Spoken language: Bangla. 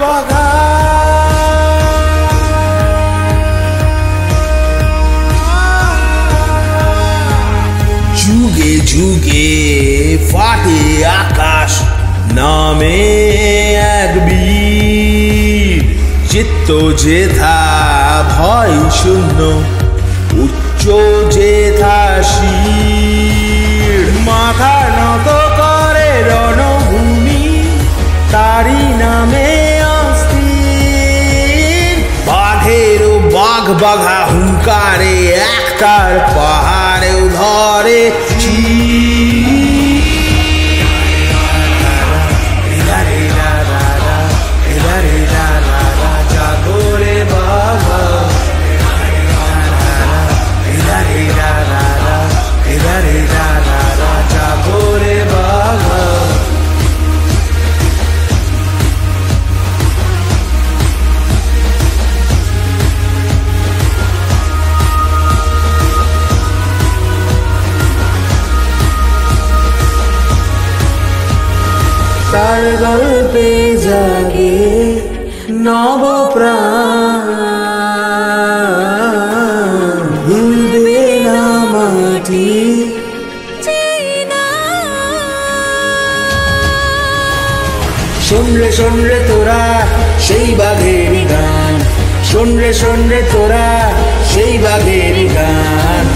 বগা যুগে যুগে ফাটে আকাশ, নামে এক বীর। চিত্ত যেথা ভয় শূন্য, উচ্চ যেথা শির। বাঘ হুঙ্কারে একটার পাহাড়েও ধরে তার গল্পে জাগে নব ভুলবে না মাটি। শোন রে তোরা সেই বাঘেরই গান। শোন রে শোন রে তোরা সেই বাঘেরই গান।